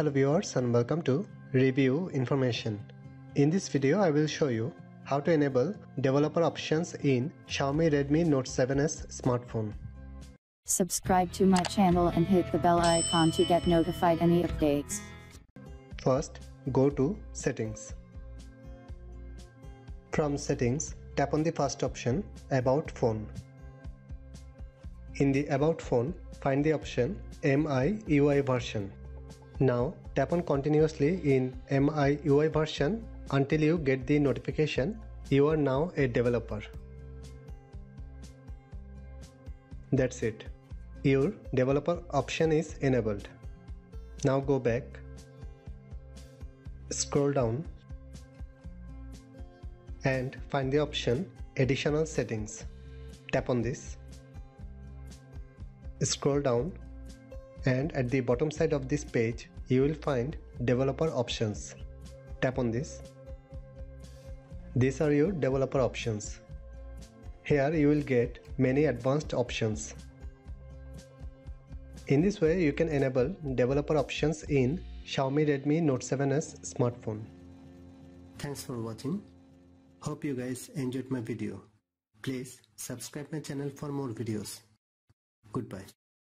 Hello viewers and welcome to Review Information. In this video I will show you how to enable developer options in Xiaomi Redmi Note 7s smartphone. Subscribe to my channel and hit the bell icon to get notified any updates. First, go to Settings. From Settings, tap on the first option About Phone. In the About Phone, find the option MIUI version. Now tap on continuously in MIUI version until you get the notification you are now a developer. That's it. Your developer option is enabled. Now go back, scroll down and find the option additional settings. Tap on this. Scroll down and at the bottom side of this page you will find developer options. Tap on this. These are your developer options. Here you will get many advanced options. In this way you can enable developer options in Xiaomi Redmi Note 7s smartphone. Thanks for watching. Hope you guys enjoyed my video. Please subscribe my channel for more videos. Goodbye.